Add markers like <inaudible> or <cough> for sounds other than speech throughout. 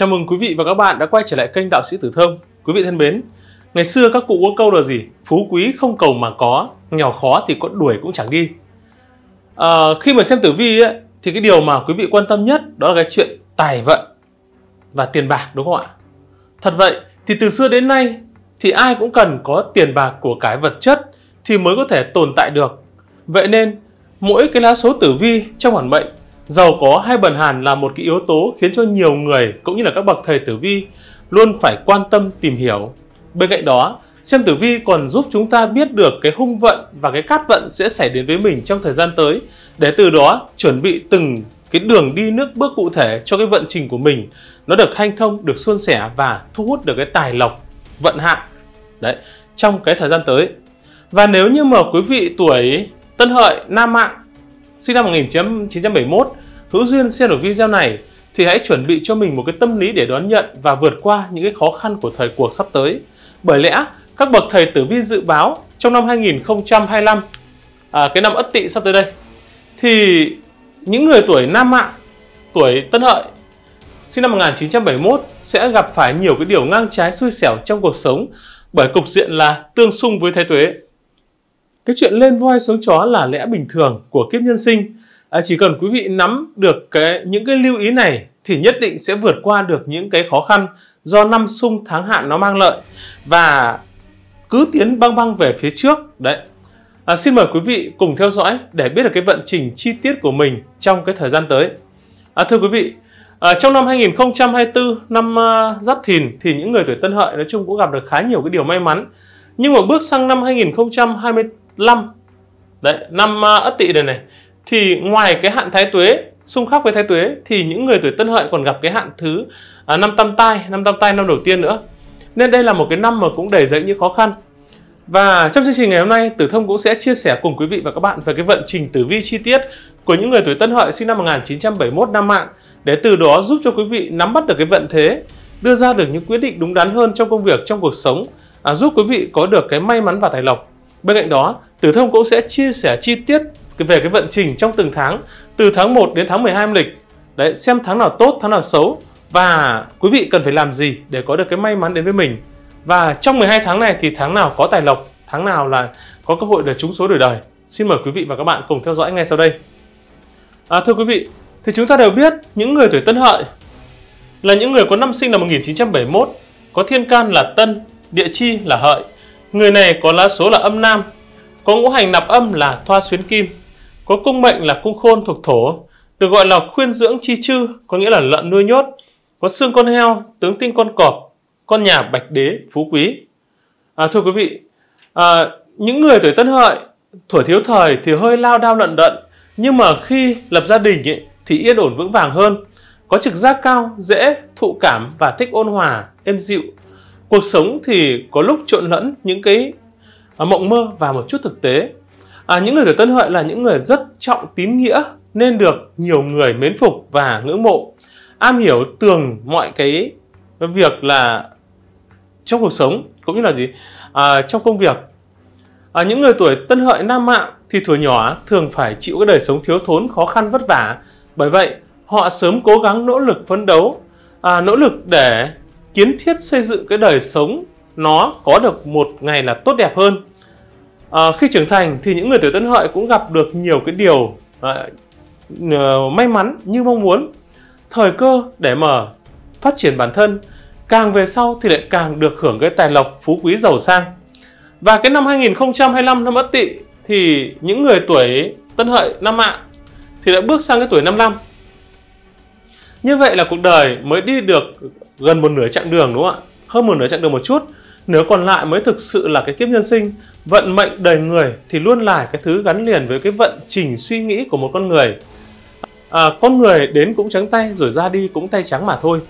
Chào mừng quý vị và các bạn đã quay trở lại kênh Đạo sĩ Tử Thông. Quý vị thân mến, ngày xưa các cụ có câu là gì? Phú quý không cầu mà có, nghèo khó thì có đuổi cũng chẳng đi. À, khi mà xem tử vi ấy, thì cái điều mà quý vị quan tâm nhất đó là cái chuyện tài vận và tiền bạc đúng không ạ? Thật vậy thì từ xưa đến nay thì ai cũng cần có tiền bạc của cái vật chất thì mới có thể tồn tại được. Vậy nên mỗi cái lá số tử vi trong bản mệnh giàu có hay bần hàn là một cái yếu tố khiến cho nhiều người cũng như là các bậc thầy tử vi luôn phải quan tâm tìm hiểu. Bên cạnh đó, xem tử vi còn giúp chúng ta biết được cái hung vận và cái cát vận sẽ xảy đến với mình trong thời gian tới để từ đó chuẩn bị từng cái đường đi nước bước cụ thể cho cái vận trình của mình nó được hanh thông, được suôn sẻ và thu hút được cái tài lộc vận hạn đấy trong cái thời gian tới. Và nếu như mà quý vị tuổi Tân Hợi, Nam Mạng sinh năm 1971 hữu duyên xem được video này thì hãy chuẩn bị cho mình một cái tâm lý để đón nhận và vượt qua những cái khó khăn của thời cuộc sắp tới. Bởi lẽ các bậc thầy tử vi dự báo trong năm 2025 à, cái năm Ất Tỵ sắp tới đây thì những người tuổi Nam Mạng, tuổi Tân Hợi sinh năm 1971 sẽ gặp phải nhiều cái điều ngang trái xui xẻo trong cuộc sống bởi cục diện là tương xung với thái tuế. Cái chuyện lên voi xuống chó là lẽ bình thường của kiếp nhân sinh. À, chỉ cần quý vị nắm được cái những cái lưu ý này thì nhất định sẽ vượt qua được những cái khó khăn do năm xung tháng hạn nó mang lợi. Và cứ tiến băng băng về phía trước đấy. À, xin mời quý vị cùng theo dõi để biết được cái vận trình chi tiết của mình trong cái thời gian tới. À, thưa quý vị à, trong năm 2024 năm uh, Giáp Thìn thì những người tuổi Tân Hợi nói chung cũng gặp được khá nhiều cái điều may mắn. Nhưng mà bước sang năm 5 đấy năm à, Ất Tỵ này này thì ngoài cái hạn Thái Tuế xung khắc với Thái Tuế thì những người tuổi Tân Hợi còn gặp cái hạn thứ à, năm Tam Tai năm Tam Tai năm đầu tiên nữa. Nên đây là một cái năm mà cũng đầy dẫy những khó khăn. Và trong chương trình ngày hôm nay, Tử Thông cũng sẽ chia sẻ cùng quý vị và các bạn về cái vận trình tử vi chi tiết của những người tuổi Tân Hợi sinh năm 1971 năm mạng để từ đó giúp cho quý vị nắm bắt được cái vận thế, đưa ra được những quyết định đúng đắn hơn trong công việc, trong cuộc sống, à, giúp quý vị có được cái may mắn và tài lộc. Bên cạnh đó, Tử Thông cũng sẽ chia sẻ chi tiết về cái vận trình trong từng tháng từ tháng 1 đến tháng 12 âm lịch. Đấy, xem tháng nào tốt, tháng nào xấu và quý vị cần phải làm gì để có được cái may mắn đến với mình và trong 12 tháng này thì tháng nào có tài lộc, tháng nào là có cơ hội để trúng số đổi đời. Xin mời quý vị và các bạn cùng theo dõi ngay sau đây. À, thưa quý vị, thì chúng ta đều biết những người tuổi Tân Hợi là những người có năm sinh năm 1971, có thiên can là Tân, địa chi là Hợi. Người này có lá số là âm nam, có ngũ hành nạp âm là thoa xuyến kim, có cung mệnh là cung khôn thuộc thổ, được gọi là khuyên dưỡng chi chư, có nghĩa là lợn nuôi nhốt, có xương con heo, tướng tinh con cọp, con nhà bạch đế phú quý. À, thưa quý vị à, những người tuổi tân hợi tuổi thiếu thời thì hơi lao đao lận đận nhưng mà khi lập gia đình ấy, thì yên ổn vững vàng hơn. Có trực giác cao dễ thụ cảm và thích ôn hòa êm dịu. Cuộc sống thì có lúc trộn lẫn những cái à, mộng mơ và một chút thực tế. À, những người tuổi tân hợi là những người rất trọng tín nghĩa nên được nhiều người mến phục và ngưỡng mộ. Am hiểu tường mọi cái việc là trong cuộc sống cũng như là gì? À, trong công việc. À, những người tuổi tân hợi nam mạng thì tuổi nhỏ thường phải chịu cái đời sống thiếu thốn khó khăn vất vả. Bởi vậy họ sớm cố gắng nỗ lực phấn đấu à, nỗ lực để kiến thiết xây dựng cái đời sống nó có được một ngày là tốt đẹp hơn à, khi trưởng thành thì những người tuổi tân hợi cũng gặp được nhiều cái điều à, may mắn như mong muốn thời cơ để mà phát triển bản thân càng về sau thì lại càng được hưởng cái tài lộc phú quý giàu sang. Và cái năm 2025 năm Ất Tỵ thì những người tuổi Tân Hợi năm Mạng thì đã bước sang cái tuổi 55. Như vậy là cuộc đời mới đi được gần một nửa chặng đường đúng không ạ? Hơn một nửa chặng đường một chút. Nếu còn lại mới thực sự là cái kiếp nhân sinh, vận mệnh đời người thì luôn là cái thứ gắn liền với cái vận trình suy nghĩ của một con người. À, con người đến cũng trắng tay rồi ra đi cũng tay trắng mà thôi.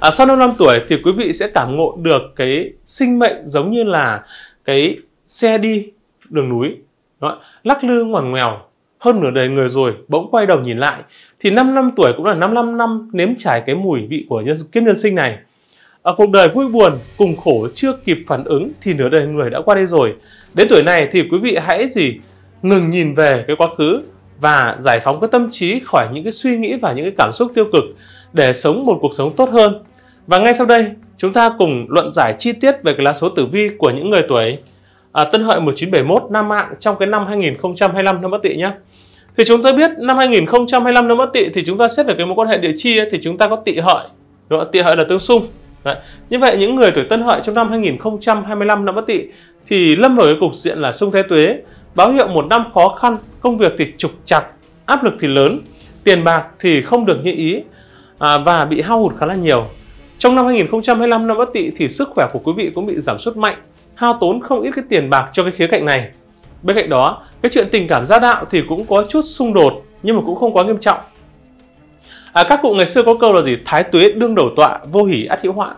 À, sau 5 năm tuổi thì quý vị sẽ cảm ngộ được cái sinh mệnh giống như là cái xe đi đường núi. Đó, lắc lư ngoằn ngoèo. Hơn nửa đời người rồi bỗng quay đầu nhìn lại thì 5 năm tuổi cũng là 55 năm nếm trải cái mùi vị của nhân, kiếp nhân sinh này ở cuộc đời vui buồn cùng khổ chưa kịp phản ứng thì nửa đời người đã qua đây rồi đến tuổi này thì quý vị hãy gì ngừng nhìn về cái quá khứ và giải phóng cái tâm trí khỏi những cái suy nghĩ và những cái cảm xúc tiêu cực để sống một cuộc sống tốt hơn Và ngay sau đây, chúng ta cùng luận giải chi tiết về cái lá số tử vi của những người tuổi à, Tân Hợi 1971 nam mạng trong cái năm 2025 năm Bất Tỵ nhé. Thì chúng ta biết năm 2025 năm Bất Tỵ thì chúng ta xét về cái mối quan hệ địa chi ấy, thì chúng ta có Tỵ Hợi. Đó, tỵ Hợi là tương xung. Đấy. Như vậy những người tuổi Tân Hợi trong năm 2025 năm Bất Tỵ thì lâm vào cái cục diện là xung thế tuế, báo hiệu một năm khó khăn, công việc thì trục chặt, áp lực thì lớn, tiền bạc thì không được như ý à, và bị hao hụt khá là nhiều. Trong năm 2025 năm Bất Tỵ thì sức khỏe của quý vị cũng bị giảm sút mạnh, hao tốn không ít cái tiền bạc cho cái khía cạnh này. Bên cạnh đó, cái chuyện tình cảm gia đạo thì cũng có chút xung đột nhưng mà cũng không quá nghiêm trọng. À, các cụ ngày xưa có câu là gì? Thái tuế đương đầu tọa, vô hỷ át hữu họa.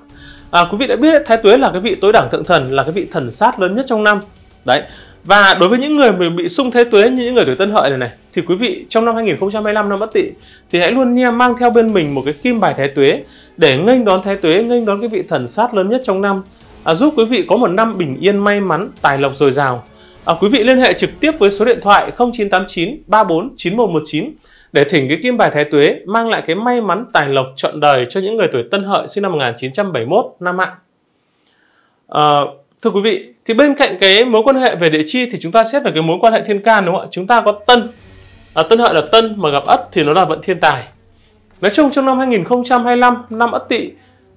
À, quý vị đã biết Thái tuế là cái vị tối đẳng thượng thần, là cái vị thần sát lớn nhất trong năm. Đấy. Và đối với những người bị sung thế tuế như những người tuổi Tân Hợi này này thì quý vị trong năm 2025 năm Bất Tỵ thì hãy luôn nha mang theo bên mình một cái kim bài thái tuế để nghênh đón thái tuế, nghênh đón cái vị thần sát lớn nhất trong năm à, giúp quý vị có một năm bình yên may mắn, tài lộc dồi dào. À, quý vị liên hệ trực tiếp với số điện thoại 0989 34 9119 để thỉnh cái kim bài thái tuế mang lại cái may mắn tài lộc trọn đời cho những người tuổi Tân Hợi sinh năm 1971 năm mạng. À, thưa quý vị, thì bên cạnh cái mối quan hệ về địa chi thì chúng ta xét về cái mối quan hệ thiên can đúng không ạ? Chúng ta có Tân, à, Tân Hợi là Tân mà gặp Ất thì nó là vận thiên tài. Nói chung trong năm 2025 năm Ất Tỵ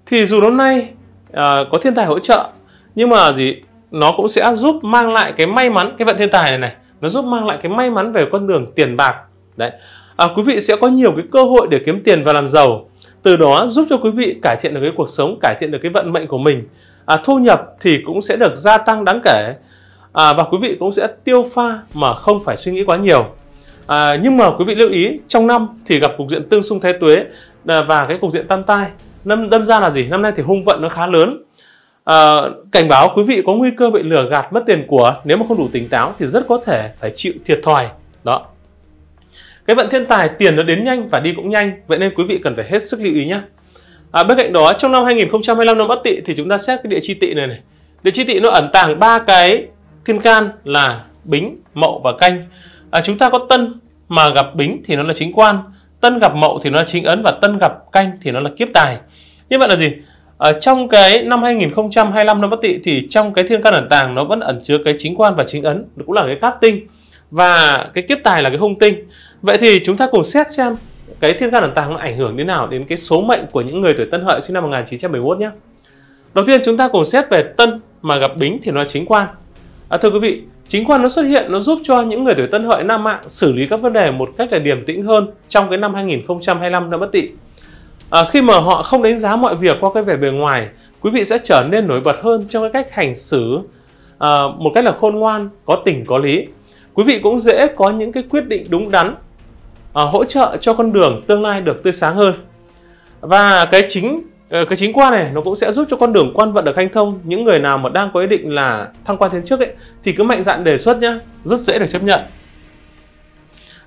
thì dù năm nay à, có thiên tài hỗ trợ nhưng mà gì nó cũng sẽ giúp mang lại cái may mắn cái vận thiên tài này này nó giúp mang lại cái may mắn về con đường tiền bạc đấy à, quý vị sẽ có nhiều cái cơ hội để kiếm tiền và làm giàu. Từ đó giúp cho quý vị cải thiện được cái cuộc sống cải thiện được cái vận mệnh của mình. À, thu nhập thì cũng sẽ được gia tăng đáng kể. À, và quý vị cũng sẽ tiêu pha mà không phải suy nghĩ quá nhiều. À, nhưng mà quý vị lưu ý trong năm thì gặp cục diện tương xung thái tuế à, và cái cục diện tam tai. Năm đâm ra là gì? Năm nay thì hung vận nó khá lớn. À, cảnh báo quý vị có nguy cơ bị lừa gạt mất tiền của nếu mà không đủ tỉnh táo thì rất có thể phải chịu thiệt thòi. Đó cái vận thiên tài tiền nó đến nhanh và đi cũng nhanh vậy nên quý vị cần phải hết sức lưu ý nhé à, bên cạnh đó trong năm 2025 năm Bất Tỵ thì chúng ta xét cái địa chi tỵ này này. Địa chi tỵ nó ẩn tàng ba cái thiên can là bính mậu và canh. À, chúng ta có tân mà gặp bính thì nó là chính quan tân gặp mậu thì nó là chính ấn và tân gặp canh thì nó là kiếp tài. Như vậy là gì? Ở trong cái năm 2025 năm Bất Tỵ thì trong cái thiên can ẩn tàng nó vẫn ẩn chứa cái chính quan và chính ấn cũng là cái cát tinh. Và cái kiếp tài là cái hung tinh vậy thì chúng ta cùng xét xem cái thiên can ẩn tàng nó ảnh hưởng đến nào đến cái số mệnh của những người tuổi Tân Hợi sinh năm 1971 nhé. Đầu tiên chúng ta cùng xét về Tân mà gặp Bính thì nó là chính quan. À, thưa quý vị chính quan nó xuất hiện nó giúp cho những người tuổi Tân Hợi Nam Mạng xử lý các vấn đề một cách là điềm tĩnh hơn trong cái năm 2025 năm Bất Tỵ à, khi mà họ không đánh giá mọi việc qua cái vẻ bề ngoài quý vị sẽ trở nên nổi bật hơn trong cái cách hành xử à, một cách là khôn ngoan có tình có lý. Quý vị cũng dễ có những cái quyết định đúng đắn à, hỗ trợ cho con đường tương lai được tươi sáng hơn. Và cái chính ờ, cái chính quan này nó cũng sẽ giúp cho con đường quan vận được hanh thông những người nào mà đang có ý định là thăng quan tiến chức ấy thì cứ mạnh dạn đề xuất nhá rất dễ được chấp nhận.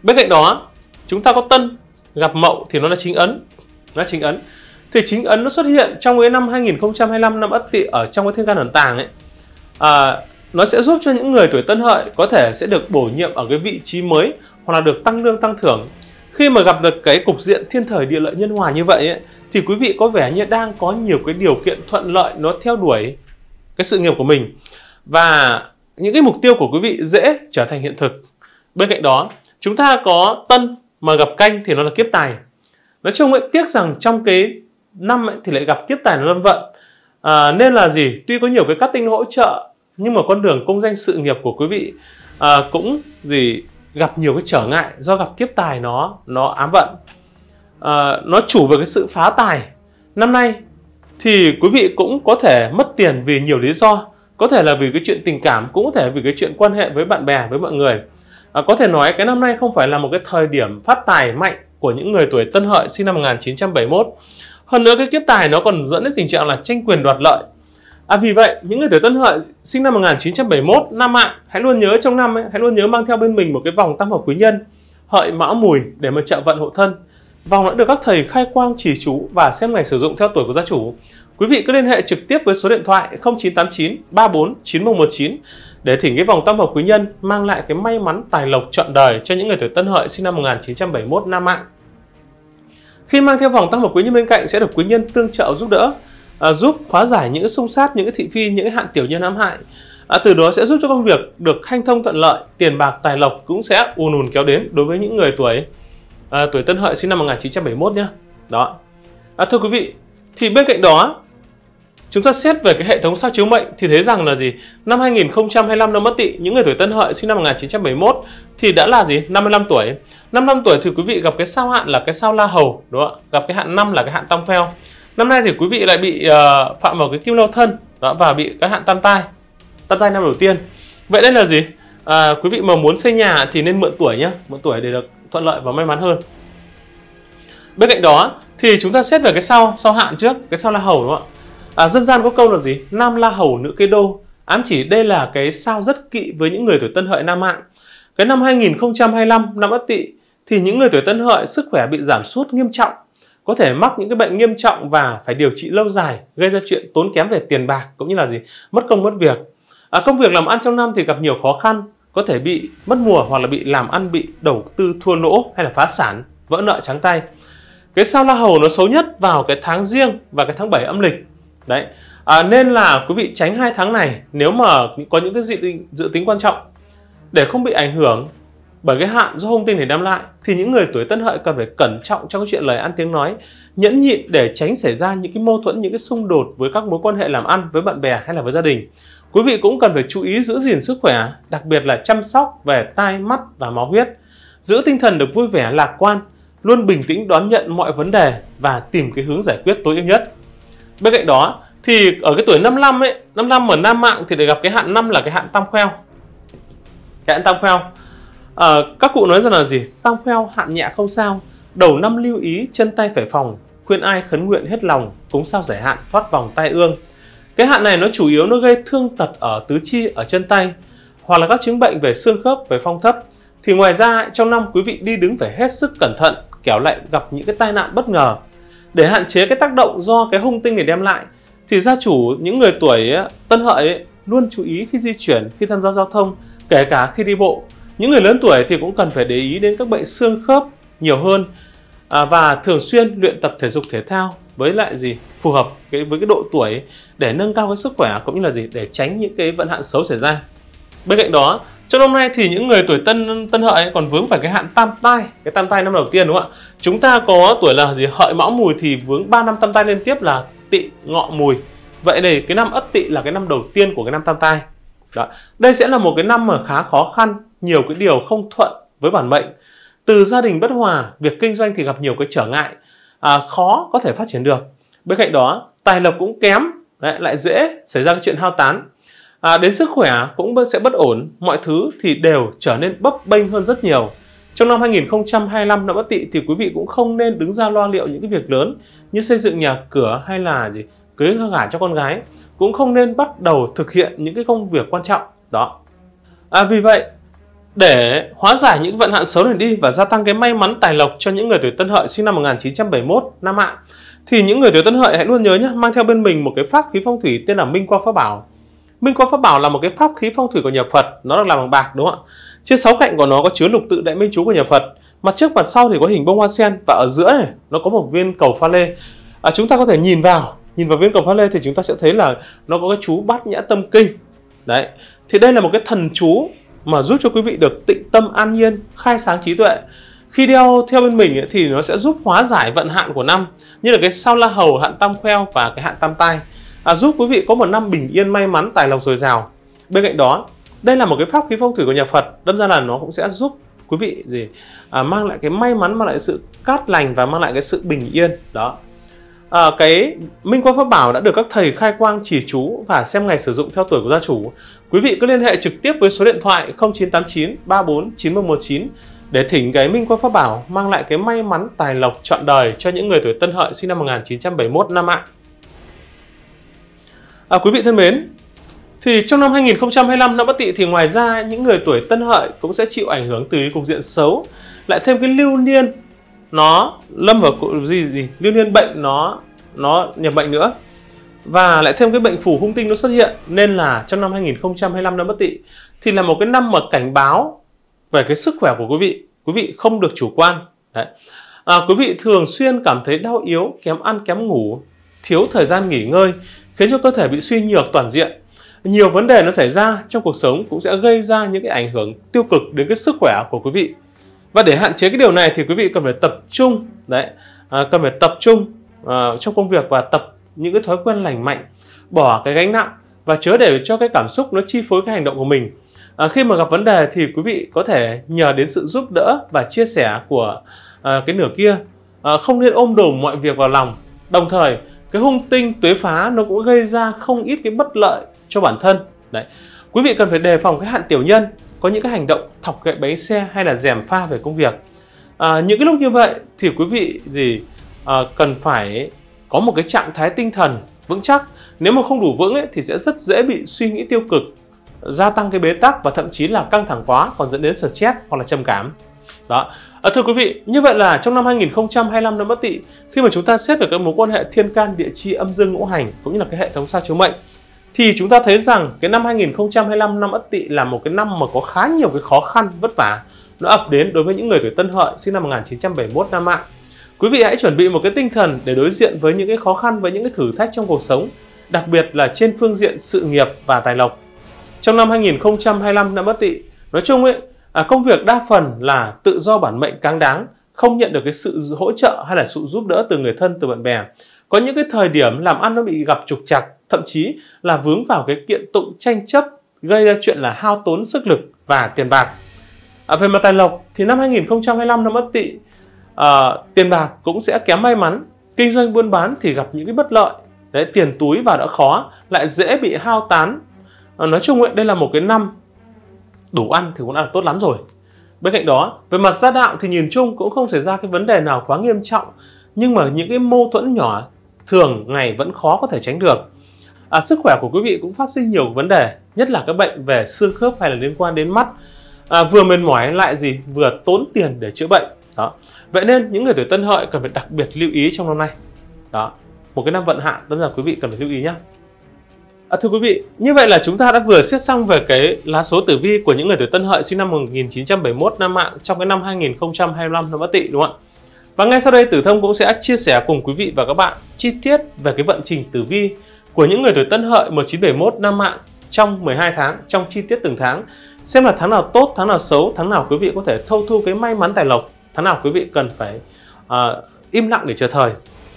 Bên cạnh đó chúng ta có tân gặp mậu thì nó là chính ấn nó là chính ấn. Thì chính ấn nó xuất hiện trong cái năm 2025 năm ất tỵ ở trong cái thiên can ẩn tàng ấy. À, nó sẽ giúp cho những người tuổi tân hợi có thể sẽ được bổ nhiệm ở cái vị trí mới hoặc là được tăng lương tăng thưởng. Khi mà gặp được cái cục diện thiên thời địa lợi nhân hòa như vậy ấy, thì quý vị có vẻ như đang có nhiều cái điều kiện thuận lợi nó theo đuổi cái sự nghiệp của mình. Và những cái mục tiêu của quý vị dễ trở thành hiện thực. Bên cạnh đó chúng ta có tân mà gặp canh thì nó là kiếp tài. Nói chung ấy tiếc rằng trong cái năm ấy, thì lại gặp kiếp tài là lâm vận. À, nên là gì? Tuy có nhiều cái cắt tinh hỗ trợ nhưng mà con đường công danh sự nghiệp của quý vị à, cũng gì gặp nhiều cái trở ngại do gặp kiếp tài nó nó ám vận. À, nó chủ về cái sự phá tài. Năm nay thì quý vị cũng có thể mất tiền vì nhiều lý do. Có thể là vì cái chuyện tình cảm cũng có thể vì cái chuyện quan hệ với bạn bè với mọi người. À, có thể nói cái năm nay không phải là một cái thời điểm phát tài mạnh của những người tuổi Tân Hợi sinh năm 1971 hơn nữa cái kiếp tài nó còn dẫn đến tình trạng là tranh quyền đoạt lợi. À vì vậy, những người tuổi Tân Hợi sinh năm 1971 năm mạng, hãy luôn nhớ trong năm ấy, hãy luôn nhớ mang theo bên mình một cái vòng tam hợp quý nhân, hợi mão mùi để mà trợ vận hộ thân. Vòng đã được các thầy khai quang chỉ chú và xem ngày sử dụng theo tuổi của gia chủ. Quý vị cứ liên hệ trực tiếp với số điện thoại 0989 34 9119 để thỉnh cái vòng tam hợp quý nhân mang lại cái may mắn tài lộc trọn đời cho những người tuổi Tân Hợi sinh năm 1971 Nam mạng. Khi mang theo vòng tam hợp quý nhân bên cạnh sẽ được quý nhân tương trợ giúp đỡ à, giúp hóa giải những xung sát những thị phi những hạn tiểu nhân ám hại. À, từ đó sẽ giúp cho công việc được hanh thông thuận lợi tiền bạc tài lộc cũng sẽ ùn ùn kéo đến đối với những người tuổi à, tuổi Tân Hợi sinh năm 1971 nhé đó. À, thưa quý vị thì bên cạnh đó chúng ta xét về cái hệ thống sao chiếu mệnh thì thấy rằng là gì? Năm 2025 năm mất tỵ những người tuổi Tân Hợi sinh năm 1971 thì đã là gì? 55 tuổi. 55 tuổi thì quý vị gặp cái sao hạn là cái sao La Hầu đúng không ạ? Gặp cái hạn năm là cái hạn Tam Pheo năm nay thì quý vị lại bị uh, phạm vào cái kim lâu thân đó, và bị cái hạn tam tai. Tam tai năm đầu tiên. Vậy đây là gì? À, quý vị mà muốn xây nhà thì nên mượn tuổi nhé mượn tuổi để được thuận lợi và may mắn hơn. Bên cạnh đó thì chúng ta xét về cái sau sau hạn trước cái sau la hầu đúng không ạ? À, dân gian có câu là gì? Nam la hầu nữ kế đô. Ám chỉ đây là cái sao rất kỵ với những người tuổi tân hợi nam mạng cái năm 2025 năm ất tỵ thì những người tuổi tân hợi sức khỏe bị giảm sút nghiêm trọng có thể mắc những cái bệnh nghiêm trọng và phải điều trị lâu dài gây ra chuyện tốn kém về tiền bạc cũng như là gì? Mất công mất việc. À, công việc làm ăn trong năm thì gặp nhiều khó khăn có thể bị mất mùa hoặc là bị làm ăn bị đầu tư thua lỗ hay là phá sản vỡ nợ trắng tay. Cái sao la hầu nó xấu nhất vào cái tháng riêng và cái tháng 7 âm lịch. Đấy. À, nên là quý vị tránh hai tháng này nếu mà có những cái dự, dự tính quan trọng để không bị ảnh hưởng bởi cái hạn do hung tinh để đem lại, thì những người tuổi tân hợi cần phải cẩn trọng trong chuyện lời ăn tiếng nói, nhẫn nhịn để tránh xảy ra những cái mâu thuẫn, những cái xung đột với các mối quan hệ làm ăn với bạn bè hay là với gia đình. Quý vị cũng cần phải chú ý giữ gìn sức khỏe, đặc biệt là chăm sóc về tai mắt và máu huyết. Giữ tinh thần được vui vẻ, lạc quan, luôn bình tĩnh đón nhận mọi vấn đề và tìm cái hướng giải quyết tối ưu nhất. Bên cạnh đó, thì ở cái tuổi 55 ấy 55 ở nam mạng thì để gặp cái hạn năm là cái hạn tam khoeo. Cái hạn tam khoeo à, các cụ nói rằng là gì? Tam kheo hạn nhẹ không sao. Đầu năm lưu ý chân tay phải phòng khuyên ai khấn nguyện hết lòng cúng sao giải hạn thoát vòng tai ương. Cái hạn này nó chủ yếu nó gây thương tật ở tứ chi ở chân tay hoặc là các chứng bệnh về xương khớp về phong thấp. Thì ngoài ra trong năm quý vị đi đứng phải hết sức cẩn thận kéo lại gặp những cái tai nạn bất ngờ. Để hạn chế cái tác động do cái hung tinh để đem lại thì gia chủ những người tuổi ờ, tân hợi ấy, luôn chú ý khi di chuyển khi tham gia giao thông kể cả khi đi bộ những người lớn tuổi thì cũng cần phải để ý đến các bệnh xương khớp nhiều hơn à, và thường xuyên luyện tập thể dục thể thao với lại gì? Phù hợp cái với cái độ tuổi để nâng cao cái sức khỏe cũng như là gì? Để tránh những cái vận hạn xấu xảy ra. Bên cạnh đó trong năm nay thì những người tuổi tân tân hợi còn vướng phải cái hạn tam tai cái tam tai năm đầu tiên đúng không ạ? Chúng ta có tuổi là gì? Hợi mão mùi thì vướng 3 năm tam tai liên tiếp là Tị ngọ mùi. Vậy này cái năm ất Tị là cái năm đầu tiên của cái năm tam tai đó. đây sẽ là một cái năm mà khá khó khăn nhiều cái điều không thuận với bản mệnh. Từ gia đình bất hòa việc kinh doanh thì gặp nhiều cái trở ngại à, khó có thể phát triển được. Bên cạnh đó tài lộc cũng kém đấy, lại dễ xảy ra cái chuyện hao tán. À, đến sức khỏe cũng sẽ bất ổn mọi thứ thì đều trở nên bấp bênh hơn rất nhiều. Trong năm 2025 năm Bất Tỵ thì quý vị cũng không nên đứng ra lo liệu những cái việc lớn như xây dựng nhà cửa hay là gì cưới gả cho con gái cũng không nên bắt đầu thực hiện những cái công việc quan trọng đó à, vì vậy để hóa giải những vận hạn xấu này đi và gia tăng cái may mắn tài lộc cho những người tuổi Tân Hợi sinh năm 1971 năm ạ thì những người tuổi Tân Hợi hãy luôn nhớ nhé mang theo bên mình một cái pháp khí phong thủy tên là Minh Quang Pháp Bảo. Minh Quang Pháp Bảo là một cái pháp khí phong thủy của nhà Phật, nó được làm bằng bạc đúng không ạ? Trên sáu cạnh của nó có chứa lục tự đại minh chú của nhà Phật. Mặt trước mặt sau thì có hình bông hoa sen và ở giữa này nó có một viên cầu pha lê. À, chúng ta có thể nhìn vào, nhìn vào viên cầu pha lê thì chúng ta sẽ thấy là nó có cái chú bát nhã tâm kinh. Đấy. Thì đây là một cái thần chú mà giúp cho quý vị được tịnh tâm an nhiên, khai sáng trí tuệ. Khi đeo theo bên mình thì nó sẽ giúp hóa giải vận hạn của năm như là cái sao la hầu, hạn tam khoeo và cái hạn tam tai. À, giúp quý vị có một năm bình yên may mắn, tài lộc dồi dào. Bên cạnh đó, đây là một cái pháp khí phong thủy của nhà Phật, đâm ra là nó cũng sẽ giúp quý vị gì à, mang lại cái may mắn, mang lại sự cát lành và mang lại cái sự bình yên. Đó, à, cái Minh Quang Pháp Bảo đã được các thầy khai quang chỉ chú và xem ngày sử dụng theo tuổi của gia chủ. Quý vị cứ liên hệ trực tiếp với số điện thoại 0989 34 9119 để thỉnh cái Minh Quang Pháp Bảo mang lại cái may mắn tài lộc trọn đời cho những người tuổi Tân Hợi sinh năm 1971 năm ạ. À, quý vị thân mến, thì trong năm 2025 năm Bất Tỵ thì ngoài ra những người tuổi Tân Hợi cũng sẽ chịu ảnh hưởng từ cục diện xấu, lại thêm cái lưu niên nó lâm vào gì gì? Liên liên bệnh nó nó nhập bệnh nữa. Và lại thêm cái bệnh phủ hung tinh nó xuất hiện. Nên là trong năm 2025 năm bất tỵ thì là một cái năm mà cảnh báo về cái sức khỏe của quý vị. Quý vị không được chủ quan. Đấy. À, quý vị thường xuyên cảm thấy đau yếu kém ăn kém ngủ thiếu thời gian nghỉ ngơi khiến cho cơ thể bị suy nhược toàn diện. Nhiều vấn đề nó xảy ra trong cuộc sống cũng sẽ gây ra những cái ảnh hưởng tiêu cực đến cái sức khỏe của quý vị và để hạn chế cái điều này thì quý vị cần phải tập trung đấy à, cần phải tập trung à, trong công việc và tập những cái thói quen lành mạnh bỏ cái gánh nặng và chớ để cho cái cảm xúc nó chi phối cái hành động của mình. À, khi mà gặp vấn đề thì quý vị có thể nhờ đến sự giúp đỡ và chia sẻ của à, cái nửa kia. À, không nên ôm đồm mọi việc vào lòng. Đồng thời cái hung tinh tuế phá nó cũng gây ra không ít cái bất lợi cho bản thân đấy. Quý vị cần phải đề phòng cái hạn tiểu nhân có những cái hành động thọc gậy bánh xe hay là dèm pha về công việc. À, những cái lúc như vậy thì quý vị gì à, cần phải có một cái trạng thái tinh thần vững chắc. Nếu mà không đủ vững ấy, thì sẽ rất dễ bị suy nghĩ tiêu cực gia tăng cái bế tắc và thậm chí là căng thẳng quá còn dẫn đến stress hoặc là trầm cảm. Đó. À, thưa quý vị như vậy là trong năm 2025 năm Bất Tỵ khi mà chúng ta xét về các mối quan hệ thiên can địa chi âm dương ngũ hành cũng như là cái hệ thống sao chiếu mệnh thì chúng ta thấy rằng cái năm 2025 năm Ất Tỵ là một cái năm mà có khá nhiều cái khó khăn vất vả nó ập đến đối với những người tuổi Tân Hợi sinh năm 1971 năm mạng. Quý vị hãy chuẩn bị một cái tinh thần để đối diện với những cái khó khăn với những cái thử thách trong cuộc sống, đặc biệt là trên phương diện sự nghiệp và tài lộc. Trong năm 2025 năm Ất Tỵ, nói chung ấy, à, công việc đa phần là tự do bản mệnh cáng đáng, không nhận được cái sự hỗ trợ hay là sự giúp đỡ từ người thân từ bạn bè. Có những cái thời điểm làm ăn nó bị gặp trục trặc, thậm chí là vướng vào cái kiện tụng tranh chấp gây ra chuyện là hao tốn sức lực và tiền bạc. À, về mặt tài lộc thì năm 2025 năm Ất Tỵ à, tiền bạc cũng sẽ kém may mắn, kinh doanh buôn bán thì gặp những cái bất lợi. Đấy, tiền túi vào đã khó lại dễ bị hao tán. À, nói chung ấy, đây là một cái năm đủ ăn thì cũng đã là tốt lắm rồi. Bên cạnh đó, về mặt gia đạo thì nhìn chung cũng không xảy ra cái vấn đề nào quá nghiêm trọng, nhưng mà những cái mâu thuẫn nhỏ thường ngày vẫn khó có thể tránh được à, sức khỏe của quý vị cũng phát sinh nhiều vấn đề nhất là các bệnh về xương khớp hay là liên quan đến mắt. À, vừa mệt mỏi lại gì vừa tốn tiền để chữa bệnh. Đó. Vậy nên những người tuổi tân hợi cần phải đặc biệt lưu ý trong năm nay. Đó. Một cái năm vận hạn đó là quý vị cần phải lưu ý nhé À, thưa quý vị, như vậy là chúng ta đã vừa xét xong về cái lá số tử vi của những người tuổi Tân Hợi sinh năm 1971 năm mạng trong cái năm 2025 năm Bất Tỵ đúng không ạ? Và ngay sau đây Tử Thông cũng sẽ chia sẻ cùng quý vị và các bạn chi tiết về cái vận trình tử vi của những người tuổi Tân Hợi 1971 năm mạng trong 12 tháng, trong chi tiết từng tháng. Xem là tháng nào tốt, tháng nào xấu, tháng nào quý vị có thể thâu thu cái may mắn tài lộc, tháng nào quý vị cần phải uh, im lặng để chờ thời.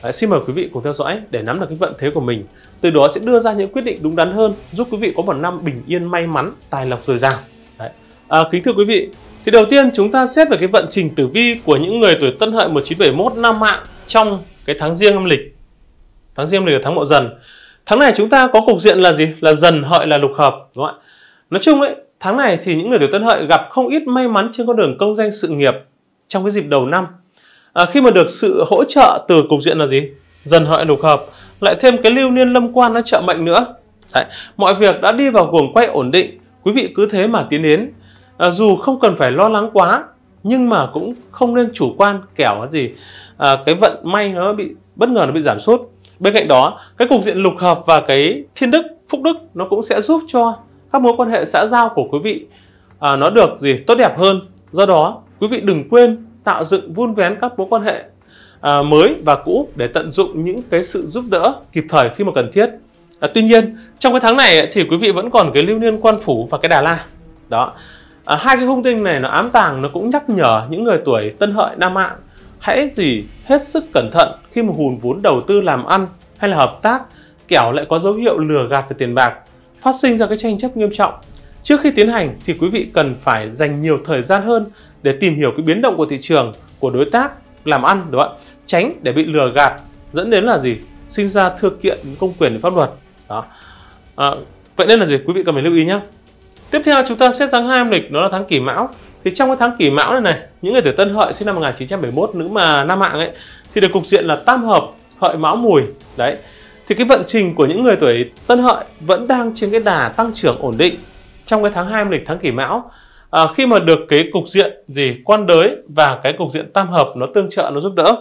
Đấy, xin mời quý vị cùng theo dõi để nắm được cái vận thế của mình. Từ đó sẽ đưa ra những quyết định đúng đắn hơn, giúp quý vị có một năm bình yên may mắn, tài lộc dồi dào. Đấy. À, kính thưa quý vị, thì đầu tiên chúng ta xét về cái vận trình tử vi của những người tuổi Tân Hợi 1971 năm mạng trong cái tháng riêng âm lịch. Tháng riêng âm lịch là tháng Mậu Dần. Tháng này chúng ta có cục diện là gì? Là dần hợi là lục hợp, đúng không ạ? Nói chung ấy, tháng này thì những người tuổi Tân Hợi gặp không ít may mắn trên con đường công danh sự nghiệp trong cái dịp đầu năm. À, khi mà được sự hỗ trợ từ cục diện là gì? Dần hợi lục hợp, lại thêm cái lưu niên lâm quan nó trợ mệnh nữa. Đấy, mọi việc đã đi vào guồng quay ổn định, quý vị cứ thế mà tiến đến. À, dù không cần phải lo lắng quá, nhưng mà cũng không nên chủ quan kẻo cái gì à, cái vận may nó bị bất ngờ nó bị giảm sút bên cạnh đó cái cục diện lục hợp và cái thiên đức phúc đức nó cũng sẽ giúp cho các mối quan hệ xã giao của quý vị à, nó được gì? Tốt đẹp hơn. Do đó quý vị đừng quên tạo dựng vun vén các mối quan hệ à, mới và cũ để tận dụng những cái sự giúp đỡ kịp thời khi mà cần thiết. À, tuy nhiên trong cái tháng này thì quý vị vẫn còn cái lưu niên quan phủ và cái đà la. Đó. À, hai cái hung tinh này nó ám tàng nó cũng nhắc nhở những người tuổi tân hợi nam mạng hãy gì hết sức cẩn thận khi mà hùn vốn đầu tư làm ăn hay là hợp tác kẻo lại có dấu hiệu lừa gạt về tiền bạc phát sinh ra cái tranh chấp nghiêm trọng. Trước khi tiến hành thì quý vị cần phải dành nhiều thời gian hơn để tìm hiểu cái biến động của thị trường của đối tác làm ăn đúng không ạ? Tránh để bị lừa gạt dẫn đến là gì? Sinh ra thưa kiện công quyền pháp luật. Đó. À, vậy nên là gì? Quý vị cần phải lưu ý nhé tiếp theo chúng ta xếp tháng 2 âm lịch nó là tháng kỷ mão thì trong cái tháng kỷ mão này này những người tuổi tân hợi sinh năm 1971 nữ mà nam mạng ấy thì được cục diện là tam hợp hợi mão mùi. Đấy. Thì cái vận trình của những người tuổi tân hợi vẫn đang trên cái đà tăng trưởng ổn định trong cái tháng 2 lịch tháng kỷ mão. À, khi mà được cái cục diện gì quan đới và cái cục diện tam hợp nó tương trợ nó giúp đỡ.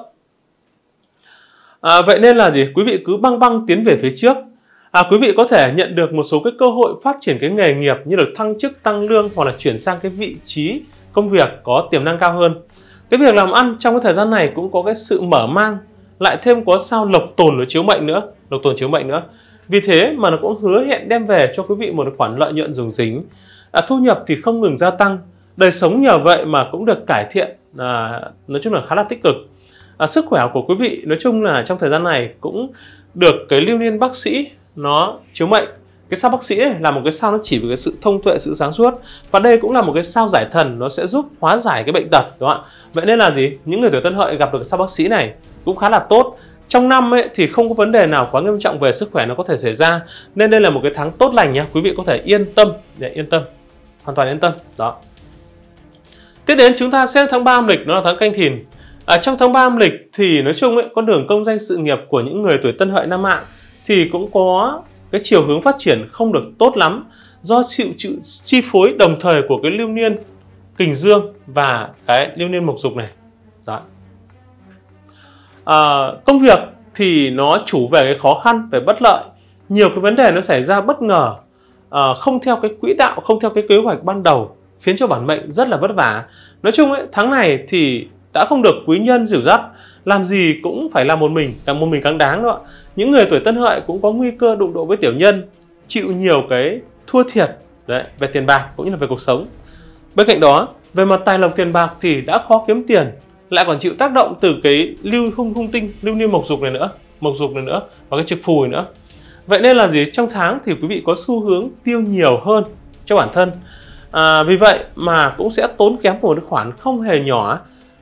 À, vậy nên là gì? Quý vị cứ băng băng tiến về phía trước à, quý vị có thể nhận được một số cái cơ hội phát triển cái nghề nghiệp như là thăng chức tăng lương hoặc là chuyển sang cái vị trí công việc có tiềm năng cao hơn. Cái việc làm ăn trong cái thời gian này cũng có cái sự mở mang lại thêm có sao lộc tồn ở chiếu mệnh nữa lộc tồn chiếu mệnh nữa. Vì thế mà nó cũng hứa hẹn đem về cho quý vị một khoản lợi nhuận dùng dính. À, thu nhập thì không ngừng gia tăng đời sống nhờ vậy mà cũng được cải thiện à, nói chung là khá là tích cực. À, sức khỏe của quý vị nói chung là trong thời gian này cũng được cái lưu niên bác sĩ nó chiếu mệnh. Cái sao bác sĩ ấy là một cái sao nó chỉ về cái sự thông tuệ, sự sáng suốt. Và đây cũng là một cái sao giải thần, nó sẽ giúp hóa giải cái bệnh tật, đúng không ạ? Vậy nên là gì? Những người tuổi tân hợi gặp được sao bác sĩ này cũng khá là tốt. Trong năm ấy thì không có vấn đề nào quá nghiêm trọng về sức khỏe nó có thể xảy ra. Nên đây là một cái tháng tốt lành nhé quý vị có thể yên tâm. Để yên tâm. Hoàn toàn yên tâm. Đó. Tiếp đến chúng ta xem tháng 3 âm lịch nó là tháng canh thìn. Ở trong tháng 3 âm lịch thì nói chung ấy, con đường công danh sự nghiệp của những người tuổi tân hợi năm mạng thì cũng có cái chiều hướng phát triển không được tốt lắm do chịu chịu chi phối đồng thời của cái lưu niên kình dương và cái lưu niên mộc dục này. Đó. À, công việc thì nó chủ về cái khó khăn về bất lợi. Nhiều cái vấn đề nó xảy ra bất ngờ à, không theo cái quỹ đạo không theo cái kế hoạch ban đầu khiến cho bản mệnh rất là vất vả. Nói chung ấy tháng này thì đã không được quý nhân dìu dắt làm gì cũng phải làm một mình càng một mình càng đáng đó những người tuổi tân hợi cũng có nguy cơ đụng độ với tiểu nhân chịu nhiều cái thua thiệt đấy về tiền bạc cũng như là về cuộc sống. Bên cạnh đó về mặt tài lộc tiền bạc thì đã khó kiếm tiền lại còn chịu tác động từ cái lưu hung hung tinh lưu niên mộc dục này nữa mộc dục này nữa và cái trực phù này nữa. Vậy nên là gì? Trong tháng thì quý vị có xu hướng tiêu nhiều hơn cho bản thân. À, vì vậy mà cũng sẽ tốn kém một khoản không hề nhỏ.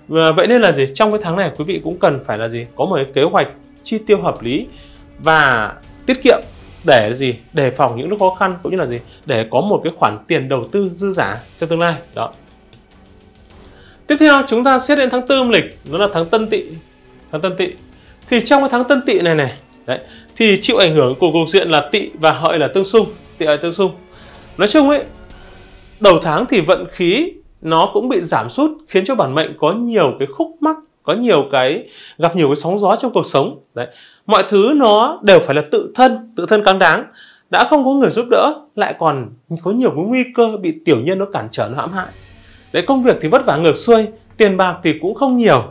Vậy nên là gì? Trong cái tháng này quý vị cũng cần phải là gì? Có một cái kế hoạch chi tiêu hợp lý và tiết kiệm để gì? Để phòng những lúc khó khăn cũng như là gì? Để có một cái khoản tiền đầu tư dư giả cho tương lai. Đó. Tiếp theo, chúng ta xét đến tháng tư âm lịch, đó là tháng tân tỵ. Tháng tân tỵ. Thì trong cái tháng tân tỵ này này, đấy, thì chịu ảnh hưởng của cục diện là tỵ và hợi là tương xung. Tỵ, hợi, tương xung. Nói chung ấy, đầu tháng thì vận khí nó cũng bị giảm sút, khiến cho bản mệnh có nhiều cái khúc mắc có nhiều cái gặp nhiều cái sóng gió trong cuộc sống. Đấy. Mọi thứ nó đều phải là tự thân tự thân cáng đáng. Đã không có người giúp đỡ lại còn có nhiều cái nguy cơ bị tiểu nhân nó cản trở nó hãm hại. Đấy công việc thì vất vả ngược xuôi tiền bạc thì cũng không nhiều.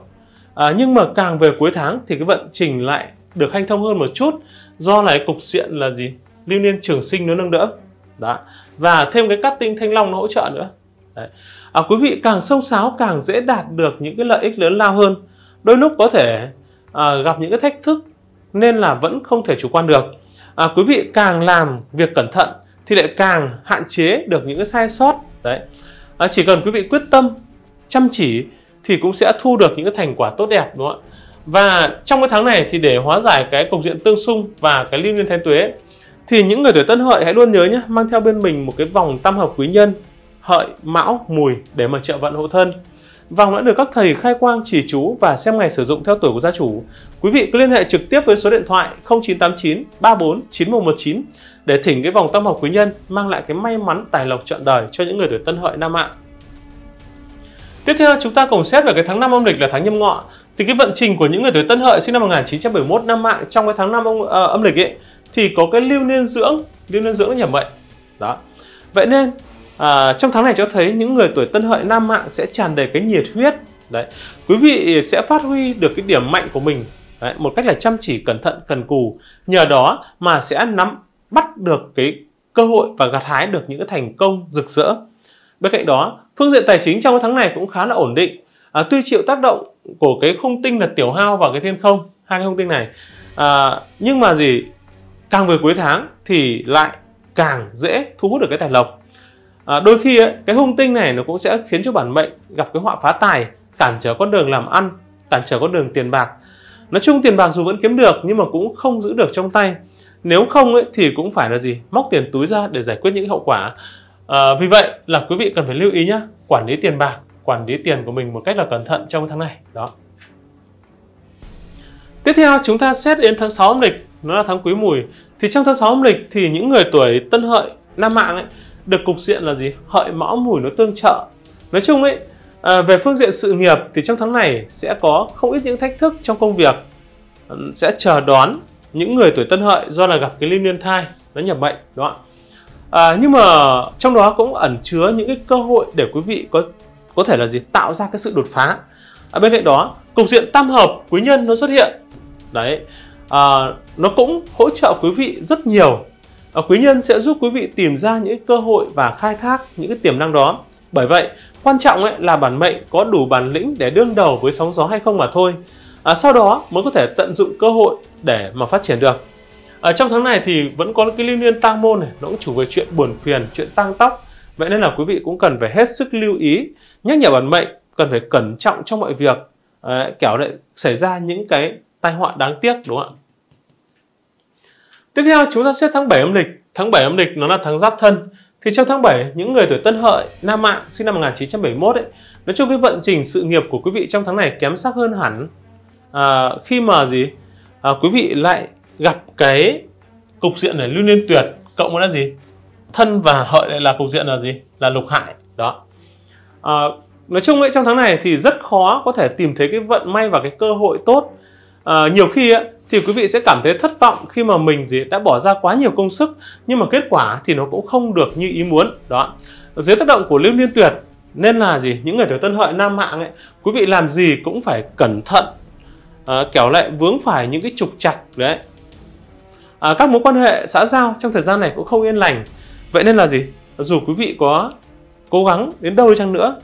À, nhưng mà càng về cuối tháng thì cái vận trình lại được hanh thông hơn một chút. Do là cái cục diện là gì? Lưu niên trường sinh nó nâng đỡ. Đó. Và thêm cái cắt tinh thanh long nó hỗ trợ nữa. Đấy. À, quý vị càng sông sáo càng dễ đạt được những cái lợi ích lớn lao hơn. Đôi lúc có thể à, gặp những cái thách thức nên là vẫn không thể chủ quan được. À, quý vị càng làm việc cẩn thận thì lại càng hạn chế được những cái sai sót. Đấy. À, chỉ cần quý vị quyết tâm chăm chỉ thì cũng sẽ thu được những cái thành quả tốt đẹp đúng không ạ? Và trong cái tháng này thì để hóa giải cái cục diện tương xung và cái liên liên thanh tuế thì những người tuổi tân hợi hãy luôn nhớ nhé mang theo bên mình một cái vòng tam hợp quý nhân hợi mão mùi để mà trợ vận hộ thân Vòng đã được các thầy khai quang chỉ chú và xem ngày sử dụng theo tuổi của gia chủ. Quý vị cứ liên hệ trực tiếp với số điện thoại 0989 34 9119 để thỉnh cái vòng tâm học quý nhân mang lại cái may mắn tài lộc trọn đời cho những người tuổi Tân Hợi Nam Mạng. Tiếp theo chúng ta cùng xét về cái tháng năm âm lịch là tháng nhâm ngọ. Thì cái vận trình của những người tuổi Tân Hợi sinh năm 1971 năm mạng trong cái tháng năm âm, uh, ờ, âm lịch ấy thì có cái lưu niên dưỡng, lưu niên dưỡng nhầm mệnh. Đó. Vậy nên à, trong tháng này cho thấy những người tuổi tân hợi nam mạng sẽ tràn đầy cái nhiệt huyết. Đấy quý vị sẽ phát huy được cái điểm mạnh của mình đấy, một cách là chăm chỉ cẩn thận cần cù. Nhờ đó mà sẽ nắm bắt được cái cơ hội và gặt hái được những cái thành công rực rỡ. Bên cạnh đó phương diện tài chính trong cái tháng này cũng khá là ổn định. À, tuy chịu tác động của cái không tinh là tiểu hao và cái thiên không hai cái không tinh này à, nhưng mà gì càng về cuối tháng thì lại càng dễ thu hút được cái tài lộc à, đôi khi ấy, cái hung tinh này nó cũng sẽ khiến cho bản mệnh gặp cái họa phá tài cản trở con đường làm ăn cản trở con đường tiền bạc. Nói chung tiền bạc dù vẫn kiếm được nhưng mà cũng không giữ được trong tay. Nếu không ấy, thì cũng phải là gì? Móc tiền túi ra để giải quyết những hậu quả. À, vì vậy là quý vị cần phải lưu ý nhé quản lý tiền bạc quản lý tiền của mình một cách là cẩn thận trong tháng này. Đó. Tiếp theo chúng ta xét đến tháng 6 âm lịch nó là tháng quý mùi. Thì trong tháng 6 âm lịch thì những người tuổi tân hợi nam mạng ấy được cục diện là gì? Hợi mão mùi nó tương trợ. Nói chung ấy à, về phương diện sự nghiệp thì trong tháng này sẽ có không ít những thách thức trong công việc. Ừ, sẽ chờ đón những người tuổi tân hợi do là gặp cái liên liên thai nó nhập bệnh đó à, nhưng mà trong đó cũng ẩn chứa những cái cơ hội để quý vị có có thể là gì? Tạo ra cái sự đột phá. À, bên cạnh đó cục diện tam hợp quý nhân nó xuất hiện. Đấy à, nó cũng hỗ trợ quý vị rất nhiều à, quý nhân sẽ giúp quý vị tìm ra những cơ hội và khai thác những cái tiềm năng đó. Bởi vậy quan trọng ấy là bản mệnh có đủ bản lĩnh để đương đầu với sóng gió hay không mà thôi. À, sau đó mới có thể tận dụng cơ hội để mà phát triển được. Ở trong tháng này thì vẫn có cái lưu niên tăng môn này nó cũng chủ về chuyện buồn phiền chuyện tăng tóc. Vậy nên là quý vị cũng cần phải hết sức lưu ý nhắc nhở bản mệnh cần phải cẩn trọng trong mọi việc. À, kẻo lại xảy ra những cái tai họa đáng tiếc đúng không ạ? Tiếp theo chúng ta xét tháng 7 âm lịch. Tháng 7 âm lịch nó là tháng giáp thân. Thì trong tháng 7 những người tuổi Tân Hợi Nam Mạng sinh năm 1971 ấy nói chung cái vận trình sự nghiệp của quý vị trong tháng này kém sắc hơn hẳn. À, khi mà gì? À, quý vị lại gặp cái cục diện này lưu niên tuyệt. Cộng với là gì? Thân và hợi lại là cục diện là gì? Là lục hại. Đó. À, nói chung ấy trong tháng này thì rất khó có thể tìm thấy cái vận may và cái cơ hội tốt à, nhiều khi ấy, thì quý vị sẽ cảm thấy thất vọng khi mà mình gì đã bỏ ra quá nhiều công sức nhưng mà kết quả thì nó cũng không được như ý muốn. Đó. Dưới tác động của lưu liên tuyệt nên là gì? Những người tuổi tân hợi nam mạng ấy quý vị làm gì cũng phải cẩn thận ờ, à, kéo lại vướng phải những cái trục trặc đấy. À, các mối quan hệ xã giao trong thời gian này cũng không yên lành. Vậy nên là gì? Dù quý vị có cố gắng đến đâu chăng nữa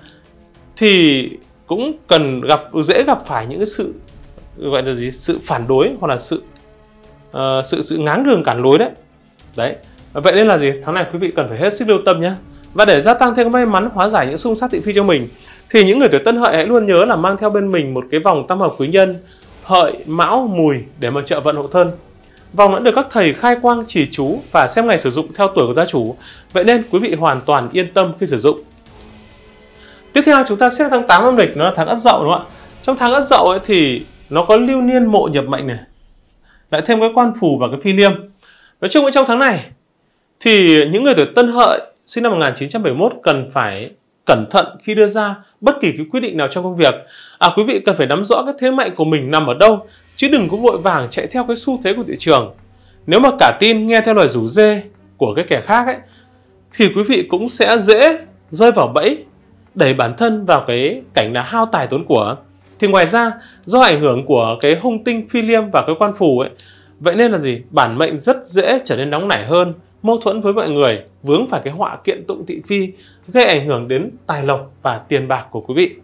thì cũng cần gặp dễ gặp phải những cái sự gọi là gì? Sự phản đối hoặc là sự uh, sự sự ngáng đường cản lối đấy. Đấy. Vậy nên là gì? Tháng này quý vị cần phải hết sức lưu tâm nhé và để gia tăng thêm may mắn hóa giải những xung sát thị phi cho mình thì những người tuổi tân hợi hãy luôn nhớ là mang theo bên mình một cái vòng tam hợp quý nhân hợi mão mùi để mà trợ vận hộ thân. Vòng đã được các thầy khai quang chỉ chú và xem ngày sử dụng theo tuổi của gia chủ. Vậy nên quý vị hoàn toàn yên tâm khi sử dụng. Tiếp theo chúng ta xét tháng 8 âm lịch nó là tháng ất dậu đúng không ạ? Trong tháng ất dậu ấy thì nó có lưu niên mộ nhập mệnh này, lại thêm cái quan phù và cái phi liêm. Nói chung trong tháng này, thì những người tuổi tân hợi sinh năm 1971 cần phải cẩn thận khi đưa ra bất kỳ cái quyết định nào trong công việc. À quý vị cần phải nắm rõ cái thế mạnh của mình nằm ở đâu, chứ đừng có vội vàng chạy theo cái xu thế của thị trường. Nếu mà cả tin nghe theo lời rủ dê của cái kẻ khác ấy, thì quý vị cũng sẽ dễ rơi vào bẫy, đẩy bản thân vào cái cảnh là hao tài tốn của thì ngoài ra, do ảnh hưởng của cái hung tinh phi liêm và cái quan phù ấy, vậy nên là gì? Bản mệnh rất dễ trở nên nóng nảy hơn, mâu thuẫn với mọi người, vướng phải cái họa kiện tụng thị phi, gây ảnh hưởng đến tài lộc và tiền bạc của quý vị.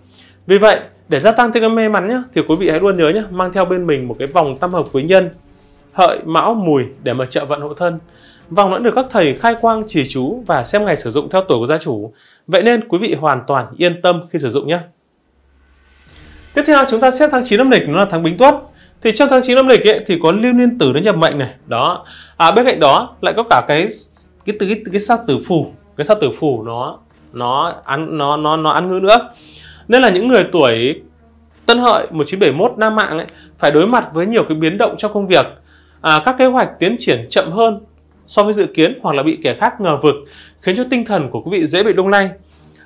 Vì vậy, để gia tăng thêm cái may mắn nhé thì quý vị hãy luôn nhớ nhé mang theo bên mình một cái vòng tam hợp quý nhân, hợi, mão, mùi để mà trợ vận hộ thân. Vòng đã được các thầy khai quang chỉ chú và xem ngày sử dụng theo tuổi của gia chủ. Vậy nên quý vị hoàn toàn yên tâm khi sử dụng nhé Tiếp theo chúng ta xét tháng 9 âm lịch nó là tháng Bính Tuất. Thì trong tháng 9 âm lịch ấy, thì có lưu niên tử đến nhập mệnh này. Đó. À bên cạnh đó lại có cả cái cái cái cái, cái sát tử phù, cái sát tử phù nó nó ăn nó nó nó ăn ngư nữa. Nên là những người tuổi Tân Hợi 1971 Nam Mạng ấy, phải đối mặt với nhiều cái biến động trong công việc. À, các kế hoạch tiến triển chậm hơn so với dự kiến hoặc là bị kẻ khác ngờ vực khiến cho tinh thần của quý vị dễ bị lung lay.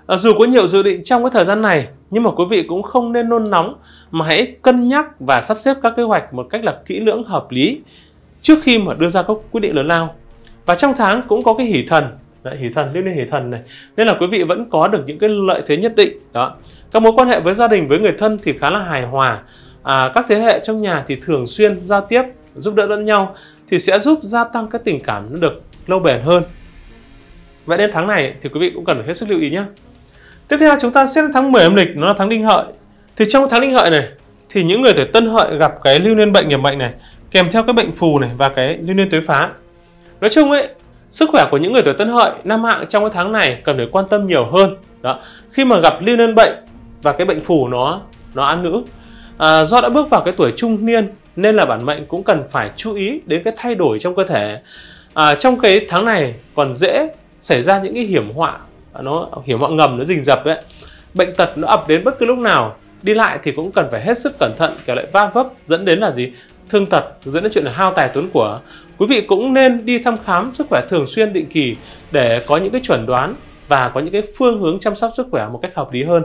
À, dù có nhiều dự định trong cái thời gian này nhưng mà quý vị cũng không nên nôn nóng mà hãy cân nhắc và sắp xếp các kế hoạch một cách là kỹ lưỡng hợp lý trước khi mà đưa ra các quyết định lớn lao. Và trong tháng cũng có cái hỷ thần. Đấy, hỷ thần liên liên hỷ thần này. Nên là quý vị vẫn có được những cái lợi thế nhất định. Đó. Các mối quan hệ với gia đình với người thân thì khá là hài hòa. À, các thế hệ trong nhà thì thường xuyên giao tiếp giúp đỡ lẫn nhau thì sẽ giúp gia tăng cái tình cảm nó được lâu bền hơn. Vậy nên tháng này thì quý vị cũng cần phải hết sức lưu ý nhé Tiếp theo chúng ta xét tháng 10 âm lịch nó là tháng đinh hợi. Thì trong tháng đinh hợi này thì những người tuổi tân hợi gặp cái lưu niên bệnh nghiệp mệnh này kèm theo cái bệnh phù này và cái lưu niên tuế phá. Nói chung ấy, sức khỏe của những người tuổi tân hợi nam mạng trong cái tháng này cần phải quan tâm nhiều hơn. Đó, khi mà gặp lưu niên bệnh và cái bệnh phù nó nó ăn nữ à, do đã bước vào cái tuổi trung niên nên là bản mệnh cũng cần phải chú ý đến cái thay đổi trong cơ thể à, trong cái tháng này còn dễ xảy ra những cái hiểm họa nó hiểu mọi ngầm, nó rình rập ấy. Bệnh tật nó ập đến bất cứ lúc nào, đi lại thì cũng cần phải hết sức cẩn thận, kẻo lại va vấp dẫn đến là gì? Thương tật, dẫn đến chuyện là hao tài tốn của. Quý vị cũng nên đi thăm khám sức khỏe thường xuyên định kỳ để có những cái chuẩn đoán và có những cái phương hướng chăm sóc sức khỏe một cách hợp lý hơn.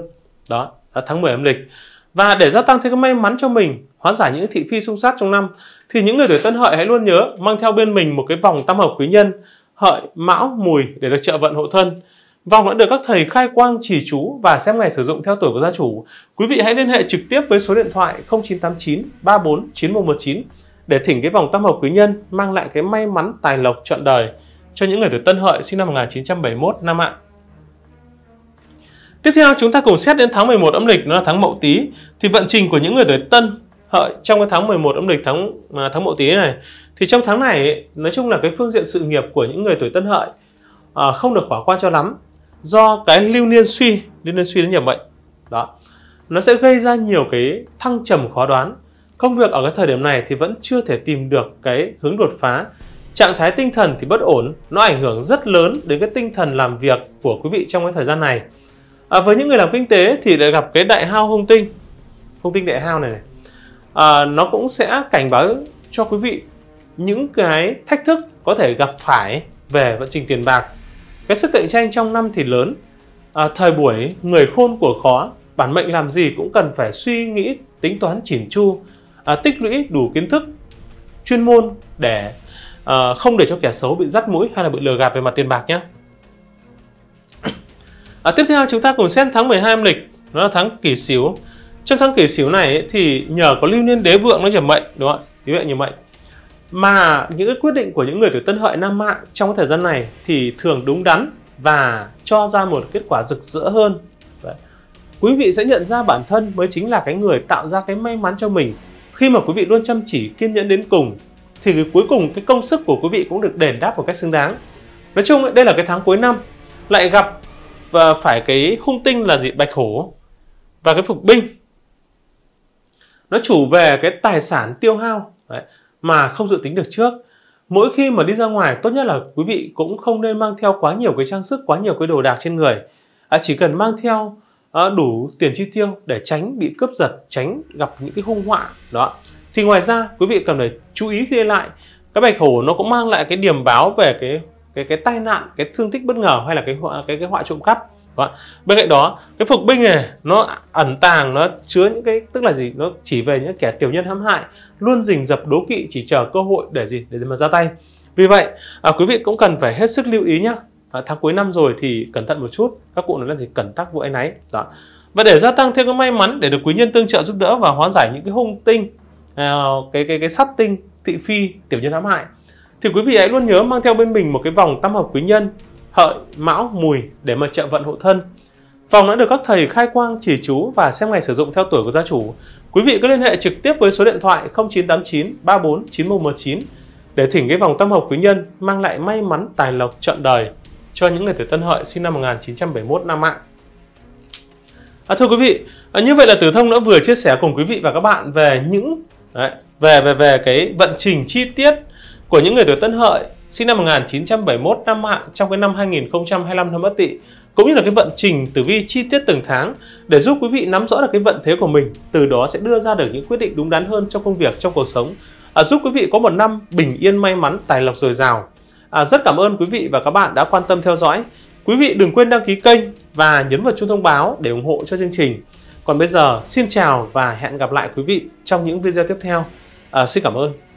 Đó, là tháng 10 âm lịch. Và để gia tăng thêm cái may mắn cho mình, hóa giải những thị phi xung sát trong năm, thì những người tuổi tân hợi hãy luôn nhớ mang theo bên mình một cái vòng tam hợp quý nhân, hợi, mão, mùi để được trợ vận hộ thân. Vòng đã được các thầy khai quang chỉ chú và xem ngày sử dụng theo tuổi của gia chủ. Quý vị hãy liên hệ trực tiếp với số điện thoại 0989 34 9119 để thỉnh cái vòng tam hợp quý nhân mang lại cái may mắn tài lộc trọn đời cho những người tuổi Tân Hợi sinh năm 1971 năm ạ. Tiếp theo chúng ta cùng xét đến tháng 11 âm lịch nó là tháng Mậu Tý thì vận trình của những người tuổi Tân Hợi trong cái tháng 11 âm lịch tháng à, tháng Mậu Tý này thì trong tháng này nói chung là cái phương diện sự nghiệp của những người tuổi Tân Hợi à, không được khả quan cho lắm do cái lưu niên suy lưu niên suy đến nhiều mệnh đó. Nó sẽ gây ra nhiều cái thăng trầm khó đoán. Công việc ở cái thời điểm này thì vẫn chưa thể tìm được cái hướng đột phá. Trạng thái tinh thần thì bất ổn nó ảnh hưởng rất lớn đến cái tinh thần làm việc của quý vị trong cái thời gian này. À, với những người làm kinh tế thì lại gặp cái đại hao hung tinh. Hung tinh đại hao này, này. À, nó cũng sẽ cảnh báo cho quý vị những cái thách thức có thể gặp phải về vận trình tiền bạc cái sức cạnh tranh trong năm thì lớn. À, thời buổi người khôn của khó bản mệnh làm gì cũng cần phải suy nghĩ tính toán chỉn chu à, tích lũy đủ kiến thức chuyên môn để à, không để cho kẻ xấu bị dắt mũi hay là bị lừa gạt về mặt tiền bạc nhé. <coughs> À, tiếp theo chúng ta cùng xem tháng 12 âm lịch. Đó là tháng kỷ sửu. Trong tháng kỷ sửu này thì nhờ có lưu niên đế vượng nó nhập mệnh đúng không ạ? Quý vị nhập mệnh mà những cái quyết định của những người tuổi tân hợi nam mạng trong thời gian này thì thường đúng đắn và cho ra một kết quả rực rỡ hơn. Đấy. quý vị sẽ nhận ra bản thân mới chính là cái người tạo ra cái may mắn cho mình. Khi mà quý vị luôn chăm chỉ, kiên nhẫn đến cùng, thì cuối cùng cái công sức của quý vị cũng được đền đáp một cách xứng đáng. Nói chung đây là cái tháng cuối năm, lại gặp và phải cái hung tinh là gì? Bạch hổ và cái phục binh. Nó chủ về cái tài sản tiêu hao. Đấy mà không dự tính được trước mỗi khi mà đi ra ngoài tốt nhất là quý vị cũng không nên mang theo quá nhiều cái trang sức quá nhiều cái đồ đạc trên người à, chỉ cần mang theo à, đủ tiền chi tiêu để tránh bị cướp giật tránh gặp những cái hung họa đó thì ngoài ra quý vị cần phải chú ý khi đi lại cái bạch hổ nó cũng mang lại cái điểm báo về cái cái cái tai nạn cái thương tích bất ngờ hay là cái cái cái họa trộm cắp Đó. Bên cạnh đó, cái phục binh này nó ẩn tàng, nó chứa những cái tức là gì? Nó chỉ về những kẻ tiểu nhân hãm hại, luôn rình rập đố kỵ chỉ chờ cơ hội để gì? Để mà ra tay. Vì vậy, à, quý vị cũng cần phải hết sức lưu ý nhé. À, tháng cuối năm rồi thì cẩn thận một chút. Các cụ nói là gì? Cẩn tắc vụ ấy náy. Đó. Và để gia tăng thêm cái may mắn để được quý nhân tương trợ giúp đỡ và hóa giải những cái hung tinh, à, cái cái cái sát tinh, thị phi, tiểu nhân hãm hại thì quý vị hãy luôn nhớ mang theo bên mình một cái vòng tam hợp quý nhân hợi, mão, mùi để mà trợ vận hộ thân. Vòng đã được các thầy khai quang chỉ chú và xem ngày sử dụng theo tuổi của gia chủ. Quý vị cứ liên hệ trực tiếp với số điện thoại 0989 34 9119 để thỉnh cái vòng tâm hợp quý nhân mang lại may mắn tài lộc trọn đời cho những người tuổi Tân Hợi sinh năm 1971 năm ạ. À, thưa quý vị, à, như vậy là Tử Thông đã vừa chia sẻ cùng quý vị và các bạn về những đấy, về về về cái vận trình chi tiết của những người tuổi Tân Hợi sinh năm 1971 năm mạng trong cái năm 2025 năm Bất Tỵ cũng như là cái vận trình tử vi chi tiết từng tháng để giúp quý vị nắm rõ được cái vận thế của mình, từ đó sẽ đưa ra được những quyết định đúng đắn hơn trong công việc, trong cuộc sống, à, giúp quý vị có một năm bình yên may mắn, tài lộc dồi dào. À, rất cảm ơn quý vị và các bạn đã quan tâm theo dõi. Quý vị đừng quên đăng ký kênh và nhấn vào chuông thông báo để ủng hộ cho chương trình. Còn bây giờ, xin chào và hẹn gặp lại quý vị trong những video tiếp theo. À, xin cảm ơn.